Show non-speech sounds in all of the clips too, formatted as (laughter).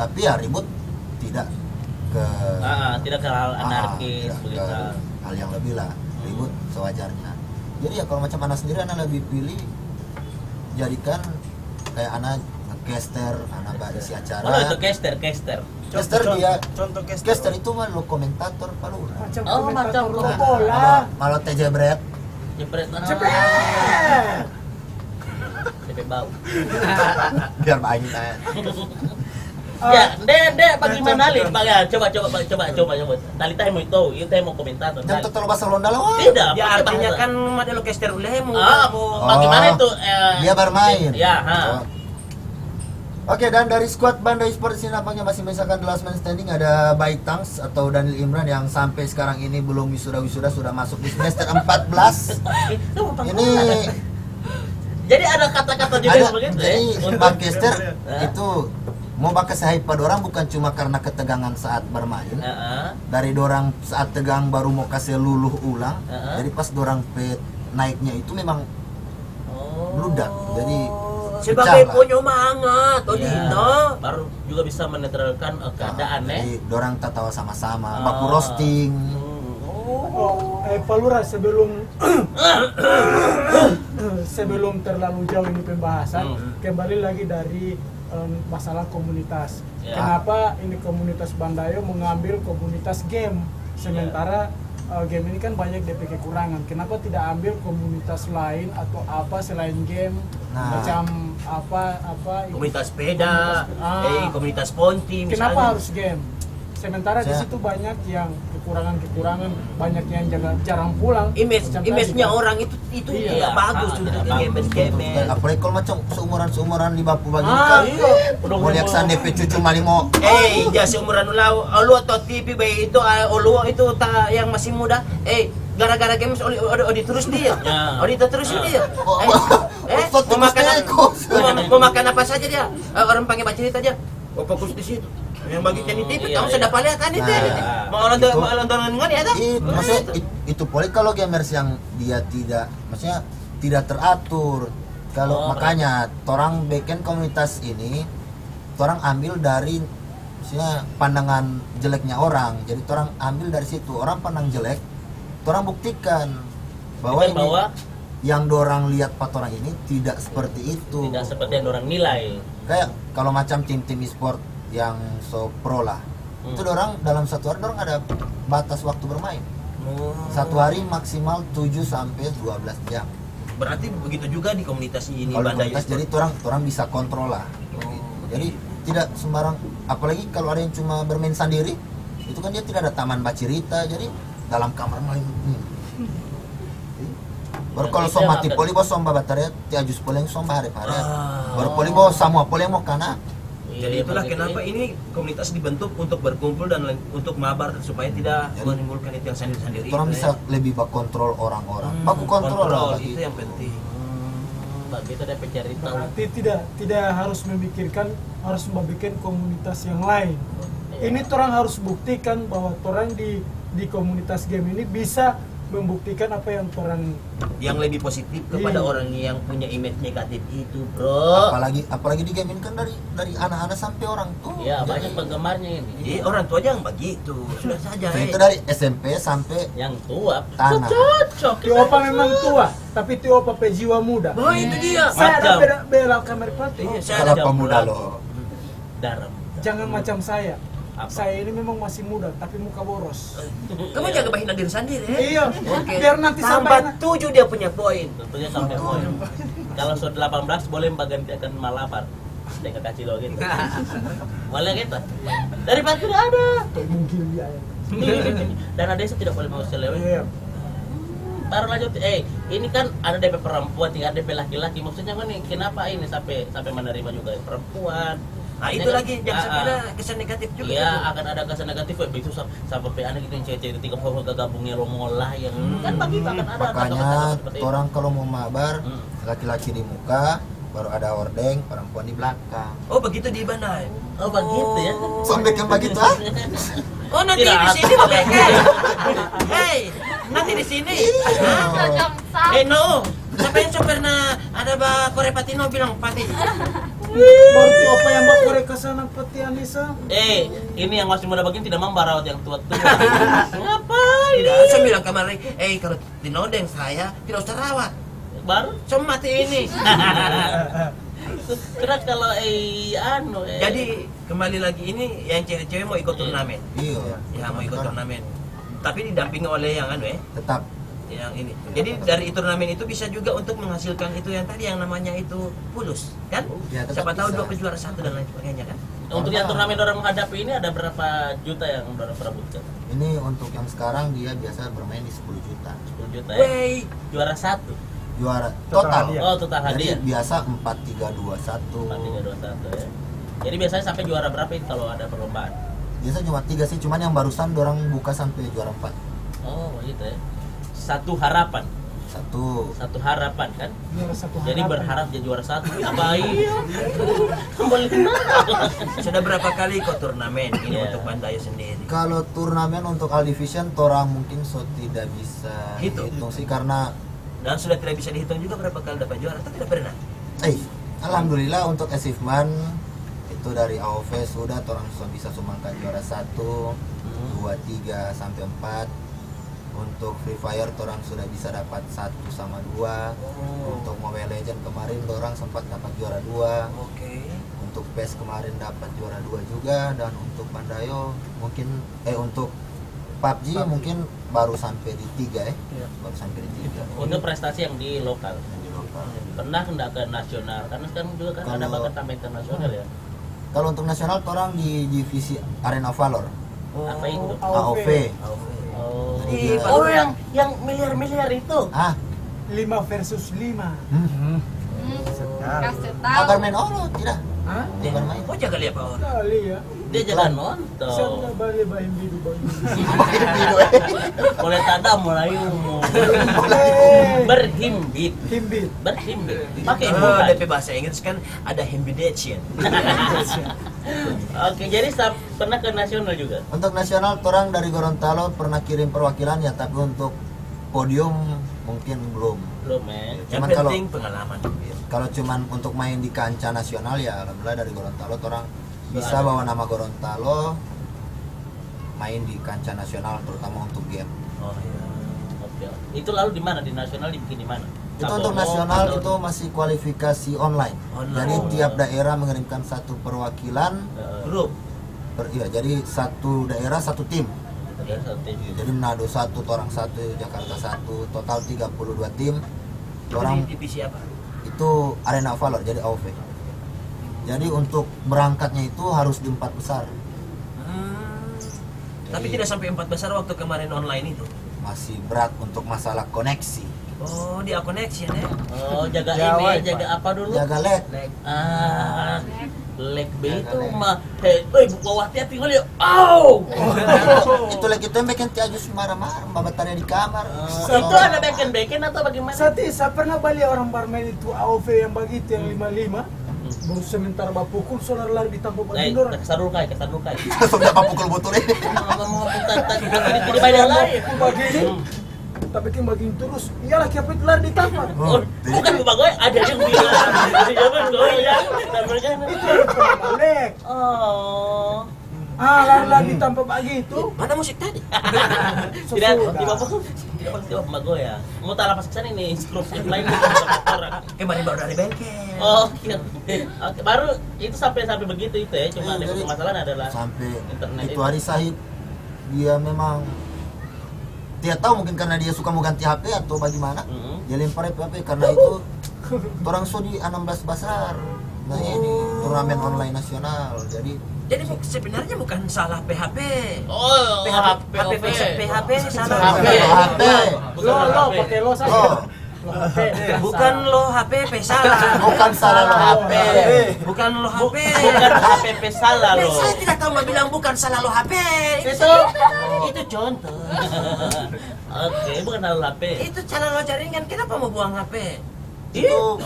tapi ya ribut tidak ke Ah, tidak ke hal Ah, anarkis tidak begitu. ke hal yang lebih lah ribut sewajarnya jadi ya kalau macam anak sendiri anak lebih pilih jadikan kayak anak caster anak isi acara Oh, itu caster, caster. caster dia contoh caster. caster itu mah lo komentator palu Macam Oh, komentator macam bola. malah malah TJ Bret Jepret. Ah, Cepet. Cepet bau. (laughs) biar banyak (laughs) tanya. Ya, dek, dek, bagaimana li? Baga, coba, coba, coba, coba, coba, coba. Tali mo ito, itu tayo mau komentar tentang. total bahasa Londa lah Tidak, Ya artinya kan ada lo caster ulemu. Ah, Oh. bagaimana itu? eh, dia bermain Ya, ha. Oh. Oke dan dari squad Banda Esports ini nampaknya masih misalkan the last man standing ada Baik Tangs atau Daniel Imran yang sampai sekarang ini belum wisuda-wisuda sudah masuk di semester (laughs) 14 Itu apa ini Jadi ada kata-kata juga ada ya? jadi Untuk- Bang Kester Hah? itu mau pakai sahib pada orang bukan cuma karena ketegangan saat bermain Heeh. dari dorang saat tegang baru mau kasih luluh ulang Heeh. jadi pas dorang pe naiknya itu memang Oh. Jadi Sebagai punya mangat, oh Ya, dito. baru juga bisa menetralkan eh, keadaan ya. Jadi dorang tatawa sama-sama, Ah. baku roasting. Oh, eh, Palura sebelum (coughs) (coughs) sebelum terlalu jauh ini pembahasan, Hmm. kembali lagi dari em, masalah komunitas. Ya. Kenapa ini komunitas Bandayo mengambil komunitas game, sementara eh, game ini kan banyak DP kekurangan. Kenapa tidak ambil komunitas lain atau apa selain game, Nah. macam apa apa? Komunitas sepeda, Komunitas- ah. eh komunitas ponti misalnya. Kenapa harus game? Sementara di Saya- situ banyak yang kekurangan-kekurangan, banyak yang jaga, jarang pulang. image image-nya kan. orang itu itu Iya. ya bagus Ah, untuk gamer gamer. Apalagi kalau macam seumuran-seumuran di bapu bagi Ah, iya. Mau lihat cucu malimo. Eh, ja seumuran ulau, lu atau TV bayi itu, ah, lu itu yang masih muda. Eh, gara-gara games odi, odi, odi terus dia. Ya. Odi terus Ya. dia. Oh, Eh, eh Ustaz mau makan mau, mau makan apa saja dia. Eh, orang panggil baca cerita aja. Oh, fokus di situ. Yang bagi TV, Iya, kamu iya. sudah paling kan itu. Mau nonton itu- mau nonton dengan ya kan? Itu maksudnya it- itu boleh kalau gamers yang dia tidak maksudnya tidak teratur. Kalau Oh, makanya orang bikin komunitas ini orang ambil dari maksudnya pandangan jeleknya orang. Jadi orang ambil dari situ. Orang pandang jelek, orang buktikan bahwa Bahwa, ini bahwa yang dorang lihat pat orang ini tidak seperti itu. tidak seperti yang orang nilai. Kayak kalau macam tim-tim e-sport yang so pro lah. Hmm. Itu dorang dalam satu hari dorang ada batas waktu bermain. Oh. Satu hari maksimal 7 sampai 12 jam. Berarti begitu juga di komunitas ini Kalau Bandai komunitas jadi orang orang bisa kontrol lah. Oh. Jadi tidak sembarang apalagi kalau ada yang cuma bermain sendiri itu kan dia tidak ada taman bacirita jadi dalam kamar main. Hmm. Baru kalau som mati poli bos som babatare tiajus poleng som bahare pare. Baru poli bos semua poleng mau kana. Jadi Iya, itulah kenapa ya. ini komunitas dibentuk untuk berkumpul dan untuk mabar supaya tidak Jadi, menimbulkan itu yang sendiri-sendiri. Orang itu bisa ya. lebih bak kontrol orang-orang. Hmm, Baku kontrol, lah bagi. itu yang penting. Bagi itu ada pencari tahu. Berarti tidak tidak harus memikirkan harus membuat komunitas yang lain. Ini orang harus buktikan bahwa orang di di komunitas game ini bisa membuktikan apa yang orang Yang lebih positif kepada Iya. orang yang punya image negatif itu, bro. Apalagi apalagi di game ini kan dari dari anak-anak sampai orang tua. Ya, Jadi, banyak penggemarnya ini. Jadi orang tua jangan begitu. Sudah (laughs) saja. Itu eh. dari SMP sampai Yang tua Tanah. cocok. Tio Opa memang tua, tapi Tio Opa pe jiwa muda. Oh, itu dia. Saya ada bela kamar pati. Iya, saya kalau Macam pemuda loh. Daram. Jangan macam saya. Apa? Saya ini memang masih muda, tapi muka boros. Kamu jaga bahina diri sendiri, eh. Iya, Oke. biar nanti tambah sampai tujuh dia punya poin. Tentunya sampai poin. Kalau sudah 18 boleh baganti akan malabar. Dengan kacilo gitu. (laughs) boleh gitu. Daripada tidak ada. mungkin ya. (laughs) Dana desa tidak boleh mau seleweng. Iya. Baru lanjut, eh ini kan ada DP perempuan, tinggal DP laki-laki. Maksudnya kan nih, kenapa ini sampai sampai menerima juga perempuan? Nah, itu kan- lagi jangan Ah, sampai ah. ada kesan negatif juga. Iya, gitu. akan ada kesan negatif ya. Itu sam- sampai pe anak gitu yang cewek-cewek tiga foto kegabungnya romolah yang kan begitu akan ada Makanya orang kalau mau mabar Hmm. laki-laki di muka, baru ada ordeng, perempuan di belakang. Oh, begitu di Bandai. Oh begitu ya. Sampai kan begitu ah? (laughs) Oh, nanti di sini Bang Hei. (laughs) Hei, nanti di sini. Eh no, siapa yang pernah ada ba Kore Patino bilang Pati? Berarti apa yang mbak korek ke sana peti Anissa? Eh, ini yang masih muda begini tidak mau barawat yang tua-tua. Ngapain? Tidak, saya bilang kemarin, eh kalau dinodeng saya tidak usah rawat. Baru Cuma mati ini. (laughs) Terus kalau eh anu eh. Jadi kembali lagi ini yang cewek-cewek mau ikut turnamen. iya Ya mau ikut turnamen. Tapi didampingi oleh yang anu ya, tetap yang ini. Jadi dari turnamen itu bisa juga untuk menghasilkan itu yang tadi yang namanya itu pulus, kan? Ya, Siapa tahu bisa. dua kejuara satu dan lain sebagainya kan? Untuk yang turnamen orang menghadapi ini ada berapa juta yang orang perebutkan? ini untuk yang sekarang dia biasa bermain di 10 juta 10 juta ya. Wey, Juara satu. juara Total total hadiah. Oh, total jadi hadiah. biasa 4321 4321 ya. Jadi biasanya sampai juara berapa itu kalau ada perlombaan? biasa cuma tiga sih cuman yang barusan orang buka sampai juara 4 Oh, gitu ya. Satu harapan, satu satu harapan kan? Juara satu Jadi harapan. berharap jadi juara satu. Apa iya? Kembali sudah berapa kali ikut turnamen ini Iya. untuk Bandayo sendiri? kalau turnamen untuk All Division orang mungkin so tidak bisa Hitung. hitung sih karena Dan sudah tidak bisa dihitung juga berapa kali dapat juara, atau tidak pernah? eh alhamdulillah untuk achievement itu dari AOV sudah orang so bisa sumbangkan juara satu dua tiga sampai empat untuk Free Fire orang sudah bisa dapat satu sama dua Oh. untuk Mobile Legend kemarin orang sempat dapat juara dua Oke. untuk PES kemarin dapat juara dua juga dan untuk Bandayo mungkin eh untuk PUBG mungkin baru sampai di tiga ya Iya. baru sampai di tiga Untuk prestasi yang di lokal. yang di lokal. Pernah ke nasional? Karena sekarang juga kan ada Kalau- bakat tambah internasional ya. kalau untuk nasional orang di divisi Arena Valor Apa itu? AOV Oh, Jadi dia- oh yang yang miliar-miliar itu. ah 5 versus 5. hmm. Kasih Ah, tahu. bermain oh tidak Hah? dia bermain Oh jaga lihat Or. Kali ya. Dia jangan Saya nonton. nggak balik bidu. (laughs) Boleh tada mulai umum. Berhimbit. Himbit. Berhimbit. Pakai Oh, bukan. DP bahasa Inggris kan ada hembidation. (laughs) (laughs) Oke, jadi pernah ke nasional juga. untuk nasional orang dari Gorontalo pernah kirim perwakilan ya tapi untuk podium mungkin belum Belum ya. Yang Cuman kalau- penting pengalaman. kalau cuman untuk main di kancah nasional ya alhamdulillah dari Gorontalo orang bisa bawa nama Gorontalo main di kancah nasional terutama untuk game Oh iya. Oke. Itu lalu di mana? Di nasional dibikin di mana? Itu untuk Kabono, nasional atau- itu masih kualifikasi online, Online. jadi tiap daerah mengirimkan satu perwakilan Eh, Grup. per, iya, jadi satu daerah satu tim tim. jadi Manado satu Torang satu Jakarta satu total 32 tim Itu orang di divisi apa? itu arena valor jadi AOV jadi untuk berangkatnya itu harus di empat besar Hmm. Tapi tidak sampai empat besar waktu kemarin online itu. masih berat untuk masalah koneksi Oh, dia connection ya. Oh, jaga Jawa, ini, jaga apa dulu? jaga led Ah, leg B itu leg. mah. Hei, eh bawah hati-hati kali ya. Au! itu lagi itu yang bikin tiajus marah-marah babatannya di kamar Oh, itu ada bacon-bacon atau bagaimana? Sati, saya pernah balik orang bermain itu AOV yang begitu yang 55 Baru sementara bapukul solar lari Eh, bagian orang kesar dulu kai, kesar dulu kai. sudah apa pukul botol ini Ngomong tadi di bayar lain. Tapi begini terus Iyalah kiapa itu lari ditampar Oh, bukan bagoy, ada yang bilang. Ada yang goyang, namanya. Pernah balik Oh. Ah lari-lari ditampar begitu Mana musik tadi? (laughs) Tidak, tiba apa? Tidak pasti tiba bagoy ya. Mau taruh pas ke sana ini skrup lain orang. Kemarin baru dari bengkel. Oh, iya. Oke, baru itu sampai sampai begitu itu ya. Cuma Iya, ada permasalahan adalah sampai Internet itu itu. hari Sahib dia memang dia tahu mungkin karena dia suka mau ganti HP atau bagaimana Mm. dia lempar HP karena itu orang so di 16 besar nah ini turnamen online nasional jadi Jadi sebenarnya bukan salah PHP. Oh, PHP, HP, PHP, salah. HP. HP. Bukan Lo lo HP. pakai lo oh saja Lo HP Bukan lo HP, salah. bukan salah lo HP (laughs) Bukan lo HP. Bukan HPP salah Eh, loh. Saya tidak tahu mau bilang bukan salah lo HP. Itu itu contoh. (laughs) Oke, bukan hal HP. Itu cara lo jaringan. Kenapa mau buang HP? itu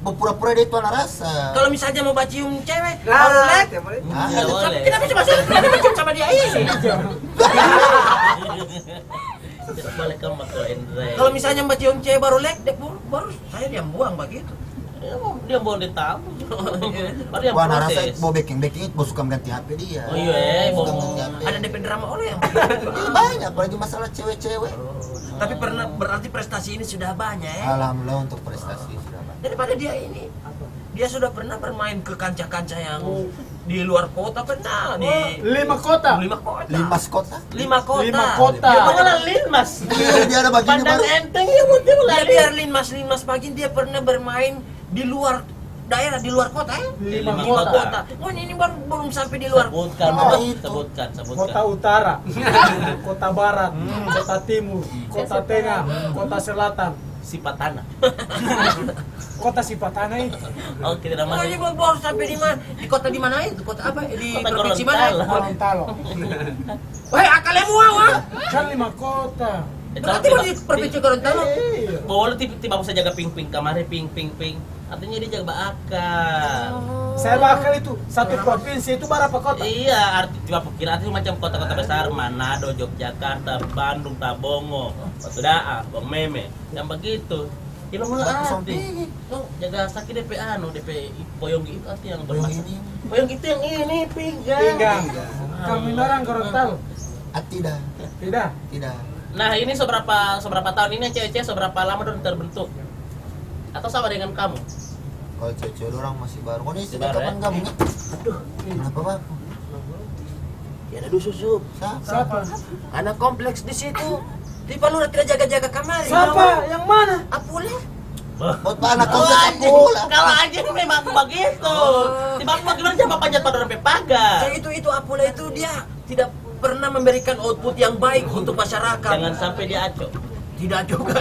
berpura-pura dia itu anak rasa Kalau misalnya mau bacium cewek, baru lek. Hah? Nggak boleh. Kenapa cuma berani bacium sama dia ini? (laughs) Tidak boleh kamu ke Andre. Kalau misalnya bacium cewek baru lek, dek, baru, baru saya diam buang begitu. Dia boleh tahu. (laughs) Baru yang Wah, nah rasa proses. mau backing backing itu mau suka ganti HP dia. Oh iya, eh, mau-. Ada DP drama oleh yang (laughs) Iya, banyak, apalagi masalah cewek-cewek. Tapi pernah berarti prestasi ini sudah banyak ya. Alhamdulillah untuk prestasi sudah banyak. Daripada dia ini dia sudah pernah bermain ke kancah-kancah yang di luar kota pernah di lima kota lima kota. Lima kota? Lima kota. Lima kota. Dia malah linmas. Dia ada bagiannya Pandang baru. enteng ya dia lagi. biar linmas linmas pagi dia pernah bermain di luar daerah di luar kota ya. lima Lima kota kota. Oh ini baru belum sampai di luar. Sebutkan, Oh, itu. sebutkan, sebutkan. kota utara (laughs) kota barat kota timur kota tengah kota selatan Sifat tanah. (laughs) kota Sipatana itu Oh, kita Oh ini namanya. baru, baru sampai di mana? Di kota di mana itu? Kota apa? Di Kota provinsi Gorontalo. mana? Gorontalo (laughs) Wah, akalnya muah, wah. kan lima kota Eh, Berarti mau di provinsi Gorontalo. iya Boleh tiba-tiba bisa jaga ping-ping kamarnya ping-ping ping. Artinya dia jaga bakal. saya bakal itu satu provinsi itu berapa kota Iya, arti coba kira artinya macam kota-kota besar Manado, Yogyakarta, Bandung, Tabongo, Batu Daa, Bang Meme, yang begitu. Ya lo arti. Somping. Lo jaga sakit DP anu, DP boyong itu arti yang bermasalah. ini. Boyong itu yang ini pinggang. pinggang kami orang Gorontalo Ah, tidak, tidak tidak. Nah, ini seberapa seberapa tahun ini cewek-cewek seberapa lama udah terbentuk? Atau sama dengan kamu? Kalau cewek-cewek orang masih baru. Kau ini baru, kapan ya? kamu nih? Aduh, Kenapa bang? ya ada dusu sup. Siapa? siapa Anak kompleks di situ. Di Palura tidak jaga-jaga kamar. siapa yang mana Apule? Buat anak kau Oh, bola. Kalau anjing memang begitu. Oh. Di bang bagaimana jangan panjat pada sampai pagar. Saya itu itu Apule itu dia tidak pernah memberikan output yang baik untuk masyarakat. Jangan sampai dia acok. Tidak juga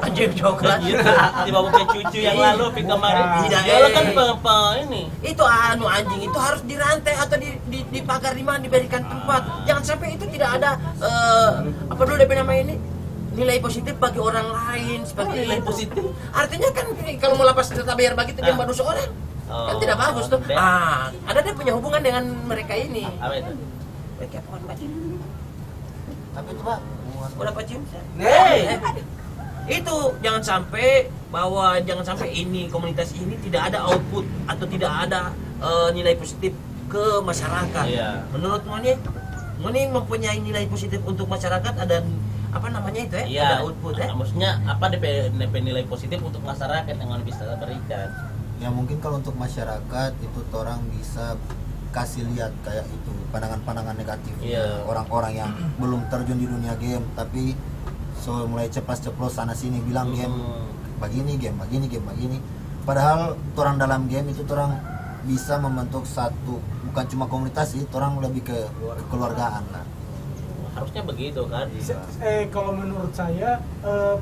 anjing coklat. Di bawah kayak cucu yang lalu pi kemarin. Tidak, Dia kan pe- ini. itu anu anjing itu harus dirantai atau di, di, di pagar di mana diberikan tempat jangan sampai itu tidak ada eh, apa dulu DP nama ini nilai positif bagi orang lain seperti Oh, nilai itu. positif? artinya kan kalau mau lepas tetap bayar bagi itu dia Ah. baru seorang kan Oh, tidak bagus tuh ah ada dia punya hubungan dengan mereka ini Apa itu? Tapi itu bang. udah apa cium Hey! itu jangan sampai bahwa jangan sampai ini komunitas ini tidak ada output atau tidak ada eh, nilai positif ke masyarakat. Iya. Menurut Moni, Moni mempunyai nilai positif untuk masyarakat ada apa namanya itu ya? Iya, Ada output ya? Maksudnya apa DP, DP nilai positif untuk masyarakat yang bisa berikan? Ya mungkin kalau untuk masyarakat itu orang bisa kasih lihat kayak itu pandangan-pandangan negatif Iya. orang-orang yang (clears throat) belum terjun di dunia game tapi so mulai ceplos-ceplos sana sini bilang game Hmm. begini game begini game begini padahal orang dalam game itu orang bisa membentuk satu bukan cuma komunitas sih orang lebih ke kekeluargaan lah Harusnya begitu kan? Se- eh kalau menurut saya eh,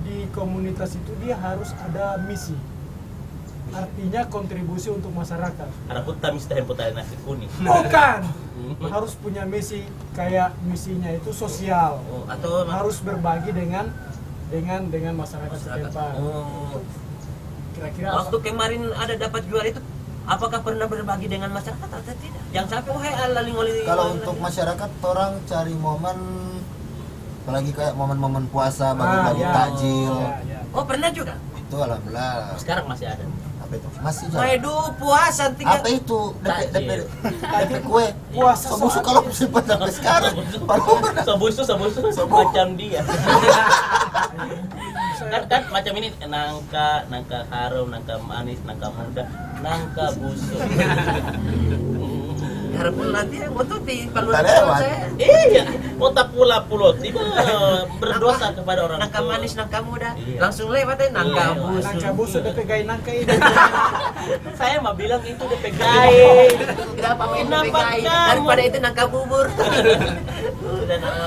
di komunitas itu dia harus ada misi artinya kontribusi untuk masyarakat Karena pun kami sudah putarin nasi kuning. bukan Hmm. harus punya misi kayak misinya itu sosial Oh, atau harus berbagi dengan dengan dengan masyarakat masyarakat. setempat Oh. kira-kira Waktu apa? kemarin ada dapat juara itu apakah pernah berbagi dengan masyarakat atau tidak? Yang sampai wahai ala lingoli. kalau untuk masyarakat orang cari momen apalagi kayak momen-momen puasa bagi-bagi Ah, ya. takjil Ya, ya. Oh, pernah juga. itu alhamdulillah Sekarang masih ada. Apa itu masih jalan. Maedu puasa tiga apa itu DP DP kue Puasa soalnya. kalau simpan sampai sekarang baru pernah sobusu, Sobu. macam dia. (laughs) kan, kan macam ini nangka, nangka harum, nangka manis, nangka muda, nangka busuk. (laughs) Harapun nanti yang waktu di saya. iya, kota pula pulau tiba berdosa kepada orang Nangka manis, nangka muda, Iya. langsung lewat ya nangka Iya, bus. nangka busu DP gay nangka ini (laughs) Saya mah bilang itu DP gay. Kenapa PPKI? kamu? Daripada itu nangka bubur. Udah nama.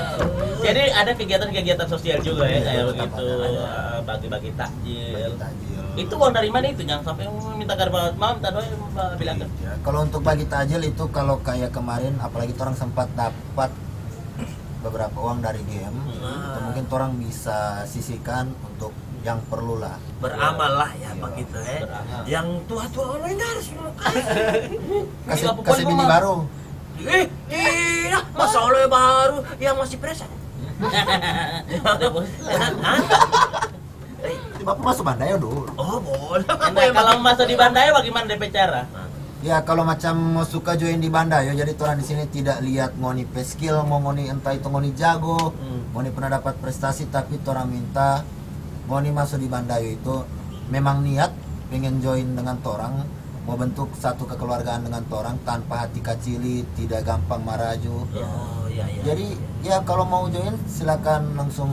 Jadi ada kegiatan-kegiatan sosial juga ya kayak Iya, begitu, bagi-bagi takjil. Itu uang dari mana itu? Jangan sampai minta garba mam tadi bilang kan. Ya, kalau untuk bagi takjil itu kalau kayak kemarin apalagi orang sempat dapat beberapa uang dari game Hmm. mungkin orang bisa sisihkan untuk yang perlu lah Beramal lah ya Iya. begitu ya. Beramal. Yang tua-tua orang harus kasih kasih bini baru Eh, tidak, masa oleh baru yang masih presan. (laughs) (laughs) Bapak masuk Bandayo dulu. Oh boleh. Nah, kalau masuk di Bandayo bagaimana DP cara? Ya kalau macam mau suka join di Bandayo, jadi orang di sini tidak lihat ngoni pe skill, mau ngoni entah itu ngoni jago, Hmm. ngoni pernah dapat prestasi, tapi orang minta ngoni masuk di Bandayo itu memang niat pengen join dengan torang, mau bentuk satu kekeluargaan dengan torang tanpa hati kacili, tidak gampang maraju. Oh iya iya. Jadi ya kalau mau join silakan langsung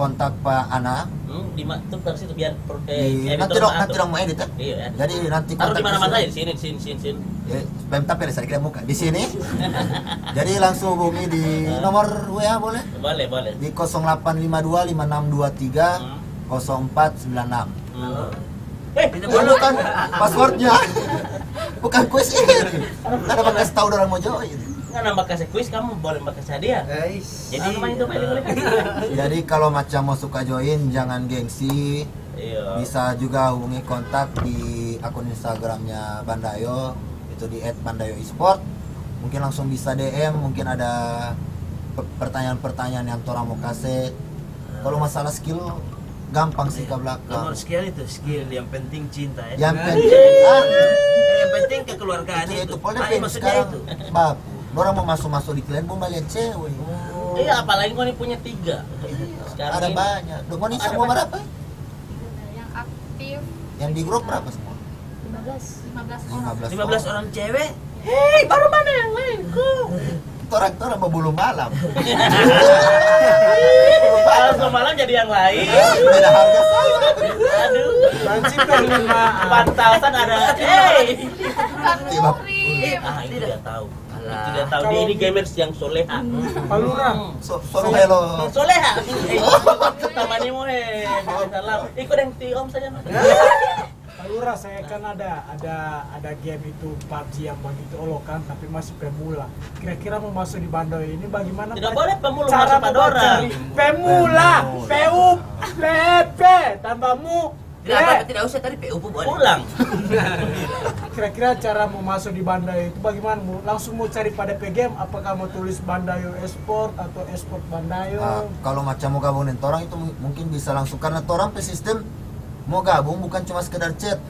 kontak Pak Ana. Hmm, di tuh dari situ biar per- Di, eh, nanti editor dong nanti dong mau edit ya. Iya. ya. Jadi nanti Taruh di kontak mana-mana di aja di sini, sini, sini, sini. Ya, spam tapi ada sedikit muka di sini. (laughs) Jadi langsung hubungi di nomor WA boleh Boleh, boleh. di 0852 5623 0496. Hmm. Eh, Ya, boleh. bukan passwordnya. bukan quiz ini. (laughs) Ada bakal tahu orang mau join. Nggak nambah kasih kuis, kamu boleh nambah kasih hadiah. Jadi Jadi main itu paling boleh. (laughs) Jadi kalau macam mau suka join jangan gengsi. Iya. Bisa juga hubungi kontak di akun Instagramnya Bandayo itu di @bandayo_esport. Mungkin langsung bisa DM, mungkin ada pe- pertanyaan-pertanyaan yang orang mau kasih. Kalau masalah skill gampang sih ke nomor belakang. sekian itu skill yang penting cinta ya. Yang penting ah, Eh, yang penting kekeluargaan itu, itu. itu Ah, maksudnya sekarang itu. babu. Orang mau masuk-masuk di klien pun balik cewek. Iya, apalagi kau ini punya tiga. Sekarang Ada ini- banyak. Ini Ada semua banyak. berapa? Yang aktif Yang di grup berapa semua? 15 15 orang. 15. 15 orang cewek. Hei, baru mana yang lain? Kok? Orang orang mau bulu (laughs) malam. Kalau semalam jadi yang lain. Beda harga saya. Aduh. Banci penerimaan. Pantasan ada. Hei. Tiba. Ah, ini dia tahu. Alah. Tidak tahu dia ini gamers yang soleha. Pak Lurah, So. Soleha. (laughs) Eh, Tamanya mau eh. Salam. Ikut yang ti om saja. Mas. Pak Lurah saya kan ada ada ada game itu PUBG yang begitu olokan tapi masih pemula. Kira-kira mau masuk di Bandoy ini bagaimana? Tidak boleh pemula Cara masuk cari Pemula, PU, PP, tambahmu. Tidak apa tidak usah tadi PU pun boleh. Pulang. (laughs) Kira-kira cara mau masuk di Bandayo itu bagaimana? Mau langsung mau cari pada game? Apakah mau tulis Bandayo Esport atau Esport Bandayo? Nah, kalau macam mau gabungin orang itu mu- mungkin bisa langsung karena orang pe sistem mau gabung bukan cuma sekedar chat.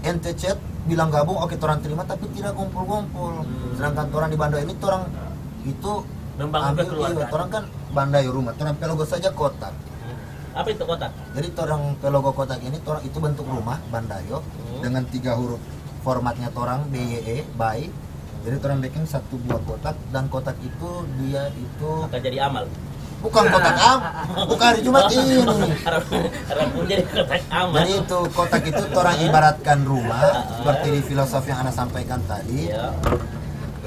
Ente chat bilang gabung oke orang terima tapi tidak kumpul-kumpul. Sedangkan orang di Bandayo ini orang itu Membangun ambil kekeluargaan. iya, orang kan Bandayo rumah, orang pelogo saja kotak. Apa itu kotak? Jadi orang pelogo kotak ini orang itu bentuk rumah Bandayo Hmm. dengan tiga huruf formatnya orang BYE by. Jadi orang bikin satu buah kotak dan kotak itu dia itu Akan jadi amal. bukan kotak am, bukan hari Jumat (laughs) ini. Harap jadi kotak amal. Jadi itu kotak itu orang ibaratkan rumah (laughs) seperti di filosofi yang anda sampaikan tadi. Iya.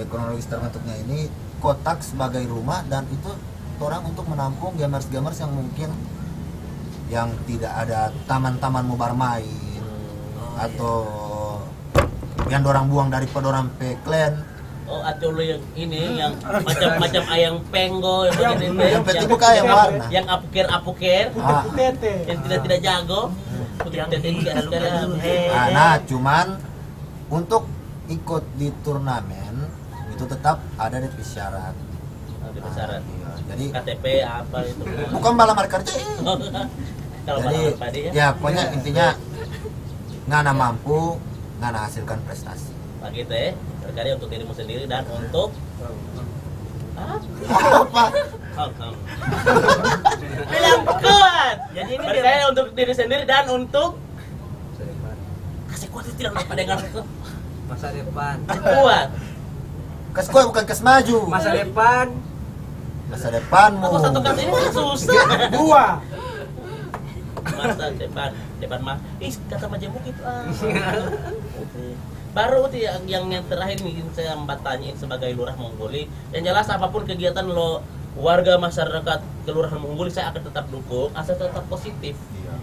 Kronologis terbentuknya ini kotak sebagai rumah dan itu orang untuk menampung gamers-gamers yang mungkin yang tidak ada taman-taman mau bermain atau yang orang buang dari orang pe clan Oh, atau lu yang ini yang macam-macam (laughs) ayam penggo yang Yang- yang penting bukan yang warna. yang apuker-apuker (laughs) ah, yang tidak tidak jago. Yang tete. Hei. ah, nah cuman untuk ikut di turnamen itu tetap ada di syarat Nanti besaran. Iya, jadi KTP apa itu. bukan malamar kerja. (laughs) Kalau jadi padi ya. ya pokoknya intinya ngana mampu ngana hasilkan prestasi Pak gitu ya. Berkarya untuk dirimu sendiri dan untuk Ah, apa oh, kamu. Bilang kuat. Jadi ini Berkarya untuk diri sendiri dan untuk kasih kuat itu tidak lupa dengar masa depan. kuat. kes kue bukan kes maju Masa depan. masa depanmu Aku satu kata ini susah. Dua. Masa depan, depan mah. Ih, kata majemuk itu. Ah. Baru tuh yang, yang terakhir nih saya mbak tanyain sebagai lurah Monggoli. Yang jelas apa pun kegiatan lo warga masyarakat kelurahan Monggoli saya akan tetap dukung asal tetap positif.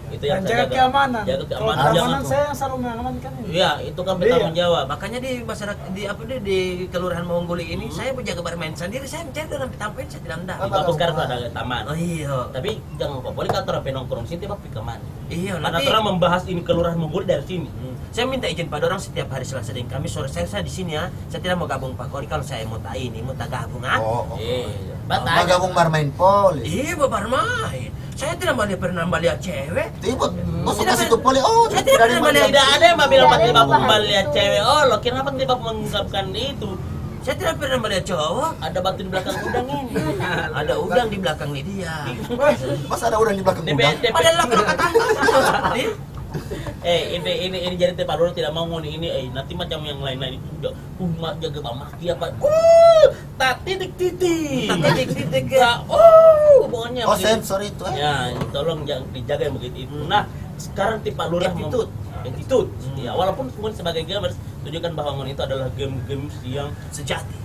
Itu yang Dan saya jaga keamanan. Jaga Kalau keamanan. keamanan Jangan saya yang selalu mengamankan ini. Iya, itu kan Iya. bertanggung jawab. Makanya di masyarakat di apa di, di kelurahan Monggoli ini saya menjaga bermain sendiri. Saya mencari orang tampil saya tidak ada. Di bagus sekarang ada taman. Oh iya. Tapi jangan kok boleh kantor apa nongkrong sini tapi ke mana? Iya, Karena nanti orang membahas ini kelurahan Monggoli dari sini. Hmm. Saya minta izin pada orang setiap hari Selasa dan Kamis sore saya, saya di sini ya. Saya tidak mau gabung Pak Kori kalau saya mau tak ini, mau tak gabung ah. oh, oh. Iya. Batanya. gabung bermain poli Iya, babar main. Saya tidak melihat pernah melihat cewek. Tiba, masuk ke situ poli. Oh, Saya tidak pernah yang melihat- Tidak ada yang bilang Tidak pas ada yang tiba membahas kembali lihat itu. cewek. Oh, lo kenapa tiba mengungkapkan itu? Saya tidak pernah melihat cowok. Ada batu di belakang udang ini. (laughs) Ada udang di belakang Lydia. Masa ada orang di belakang udang? Padahal aku kata. (laughs) Eh, ini ini ini jadi Pak Lurah tidak mau ngoni ini. Eh, nanti macam yang lain-lain itu udah umat jaga maki apa. Uh, tak titik titik. Titik titik. Ya, oh, pokoknya Oh, sensor itu. eh. Ya, tolong jangan dijaga yang begitu itu. Nah, sekarang tipe lurah Attitude. attitude. Ya, walaupun kemudian sebagai gamers tunjukkan bahwa itu adalah game-game yang Sejati.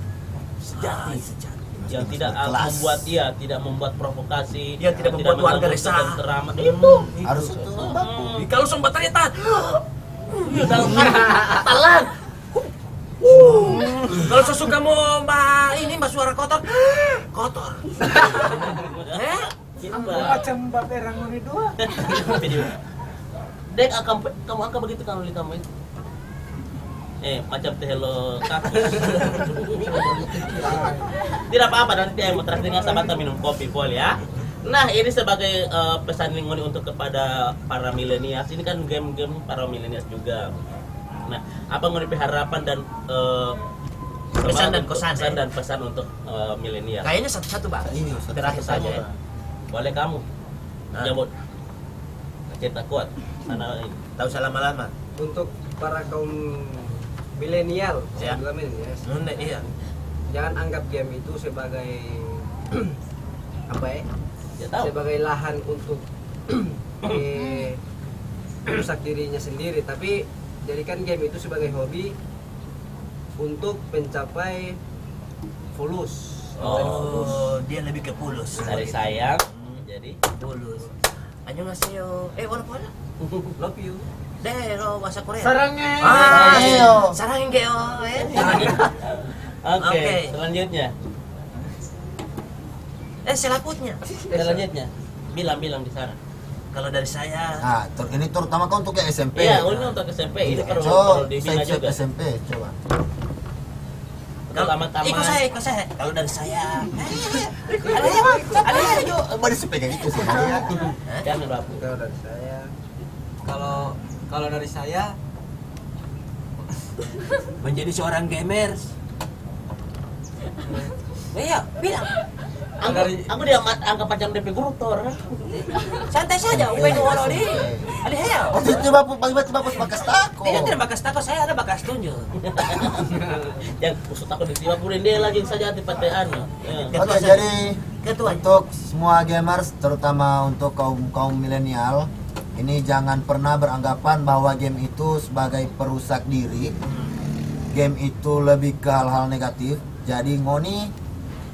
sejati, Ah, sejati. Yang tidak uh, Berkelas. membuat dia tidak membuat provokasi, Yang tidak membuat warga resah. Hmm, Itu. Harus itu. Hmm. Kalau sempat ternyata Iya, dalam (laughs) talan. kalau sesuka mau mbak ini mbak suara kotor (gasps) kotor (laughs) eh Gitu, Macam Mbak Perang ini dua. Dek akan kamu akan begitu kalau kamu itu. Eh, macam teh lo kakus. Tidak apa-apa nanti yang mau terakhir dengan sahabat minum kopi pol ya. Nah ini sebagai eh, pesan Lingoni untuk kepada para milenials ini kan game-game para milenials juga. Nah apa ngoni harapan dan eh, Pesan dan kesan, pesan ya? dan pesan untuk eh, milenial. kayaknya satu-satu mbak Ini satu- terakhir satu saja ya Boleh kamu Nah. jabut. Kita kuat. Sana ini. tahu salah lama untuk para kaum milenial, Ya. saya milenial, Nunda, iya jangan anggap game itu sebagai (clears throat) apa ya? Ya tahu. Sebagai lahan untuk (clears throat) eh, merusak dirinya sendiri, tapi jadikan game itu sebagai hobi untuk mencapai fulus. Mencari fulus. oh dia lebih ke pulus Dari sayang jadi pulus Annyeonghaseyo eh wala (laughs) wala Love you. Deh lo bahasa Korea Sarangnya. ah keo eh Oke, selanjutnya. eh selaputnya Selanjutnya. Bilang-bilang di sana. kalau dari saya Nah, ter- ini terutama kan untuk yang SMP. Iya, ini untuk SMP Iya, perlu coba perlu dibina side juga. SMP coba. kalau ikut saya ikut saya kalau dari saya Ada yang ada yang sepegang itu sih. jangan bapu. Kalau dari saya, kalau kalau dari saya menjadi seorang gamers iya bilang Aku, aku dia anggap pacar DP guru tor. santai saja uwe walau di ada hell Oh, tiba-tiba tiba-tiba pas bakas tako. tidak tidak bakas tako saya ada bakas tunjuk (laughs) Yang kusut aku di tiba purin dia lagi saja di patean. Ya. Oke, jadi ketua untuk semua gamers terutama untuk kaum kaum milenial ini jangan pernah beranggapan bahwa game itu sebagai perusak diri. Game itu lebih ke hal-hal negatif. Jadi ngoni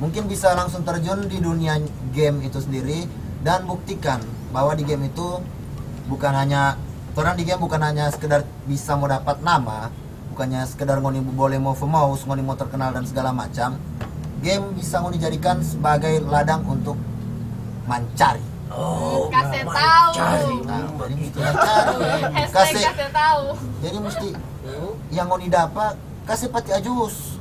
mungkin bisa langsung terjun di dunia game itu sendiri dan buktikan bahwa di game itu bukan hanya orang di game bukan hanya sekedar bisa mau dapat nama bukannya sekedar ngoni boleh mau famous ngoni mau terkenal dan segala macam. Game bisa ngoni jadikan sebagai ladang untuk mencari oh Kasih tahu. cari. nah, jadi mesti mencari Hashtag kasih. kasih tahu. jadi mesti yang ngoni dapat kasih pati ajus.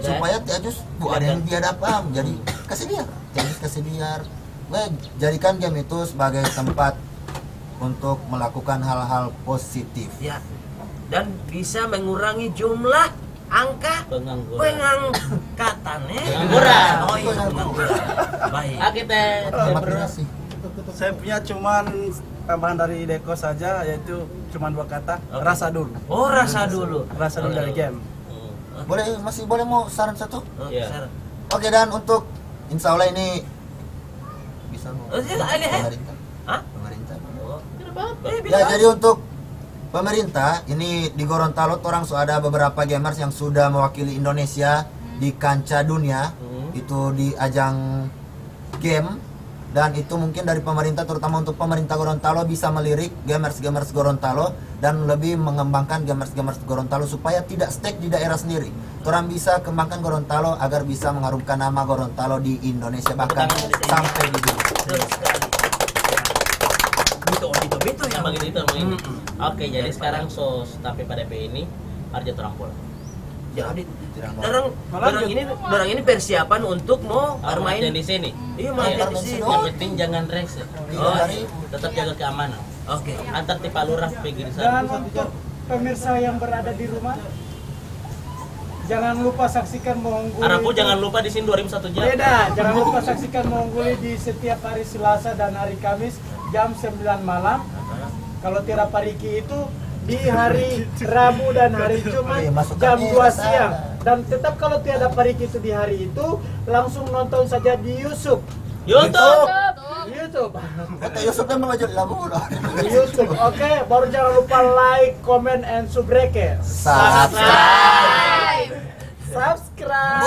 Supaya ti ajus bu ada yang dia dapat jadi kasih dia. Jadi kasih biar. Weh, jadikan game itu sebagai tempat untuk melakukan hal-hal positif. Ya. Dan bisa mengurangi jumlah angka pengangguran. pengangkatan ya Pengangguran. oh iya pengangguran. Baik. Ah kita Terima kasih. Saya punya cuman tambahan dari Deko saja yaitu cuman dua kata Oke. rasa dulu. oh rasa dulu Rasa dulu dari game. boleh masih boleh mau saran satu Oh, Iya. Oke dan untuk insya Allah ini bisa mau Oh, iya, ya? pemerintah Hah? pemerintah Oh. Eh, Ya jadi untuk pemerintah ini di Gorontalo orang sudah ada beberapa gamers yang sudah mewakili Indonesia di kancah dunia Hmm. itu di ajang game dan itu mungkin dari pemerintah terutama untuk pemerintah Gorontalo bisa melirik gamers-gamers Gorontalo dan lebih mengembangkan gamers-gamers Gorontalo supaya tidak stake di daerah sendiri. Orang bisa kembangkan Gorontalo agar bisa mengharumkan nama Gorontalo di Indonesia bahkan sampai di dunia. Betul sekali. Itu, itu, itu yang Yang begitu itu emang ini. Mm-mm. Oke, jadi sekarang so tapi pada P ini Arja terang pula. Jadi. Dorang, dorang ini, dorang ini persiapan untuk mau Bermain di sini. Iya, main Iya. di sini. Yang penting jangan rese. Oh, dari Tetap jaga keamanan. Oke. Antar tipe lurah pergi di Dan sana. untuk pemirsa yang berada di rumah, jangan lupa saksikan Mongguli. Harapku jangan lupa di sini 2001 jam. Beda, jangan lupa saksikan Mongguli di setiap hari Selasa dan hari Kamis jam 9 malam. Kalau Tira Pariki itu di hari Rabu dan hari Jumat Iya, jam di 2 sana. siang. Dan tetap kalau tiada Pariki itu di hari itu, langsung nonton saja di YouTube. YouTube. YouTube. Kata Yusuf kan mau jadi labu YouTube. Oke, baru jangan lupa like, comment, and subscribe. Subscribe. Subscribe.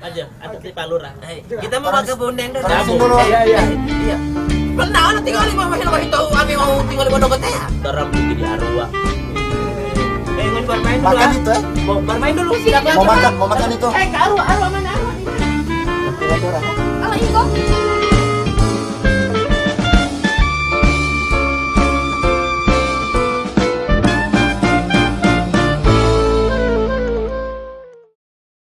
Aja, antar tipe lurah. Kita mau pakai bondeng dulu. Langsung dulu. Iya, iya. Pernah na tingali mo mahilo ko ito kami mo tingali mo dogot ya. Darang di gitu? Arua. Pengen eh, bermain dulu. Makan ah. itu. Eh. Mau bermain dulu silakan. Mau makan, mau makan itu. Eh, ke Arua, Arua mana Arua? Kalau ini kok.